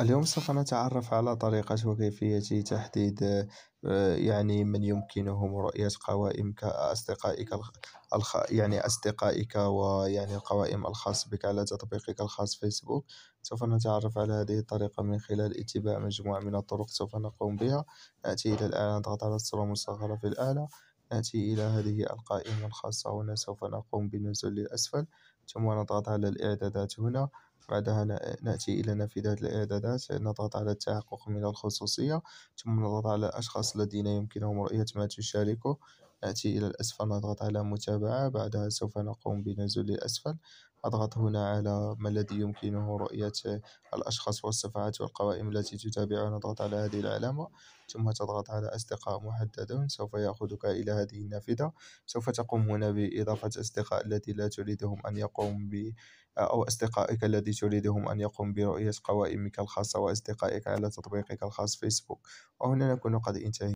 اليوم سوف نتعرف على طريقة وكيفية تحديد يعني من يمكنهم رؤية قوائم كأصدقائك الخ... يعني أصدقائك ويعني القوائم الخاصة بك على تطبيقك الخاص فيسبوك. سوف نتعرف على هذه الطريقة من خلال اتباع مجموعة من الطرق سوف نقوم بها. نأتي إلى الأعلى نضغط على الصورة المصغرة في الأعلى. نأتي إلى هذه القائمة الخاصة هنا. سوف نقوم بالنزول للأسفل ثم نضغط على الإعدادات هنا. بعدها نأتي إلى نافذة الإعدادات. نضغط على التحقق من الخصوصية. ثم نضغط على الأشخاص الذين يمكنهم رؤية ما تشاركه. نأتي إلى الأسفل. نضغط على متابعة. بعدها سوف نقوم بنزول للأسفل أضغط هنا على ما الذي يمكنه رؤية الأشخاص والصفحات والقوائم التي تتابعها. نضغط على هذه العلامة. ثم تضغط على أصدقاء محددون سوف يأخذك إلى هذه النافذة. سوف تقوم هنا بإضافة أصدقاء التي لا تريدهم أن يقوم ب أو أصدقائك الذي تريدهم أن يقوم برؤية قوائمك الخاصة وأصدقائك على تطبيقك الخاص فيسبوك وهنا نكون قد انتهينا.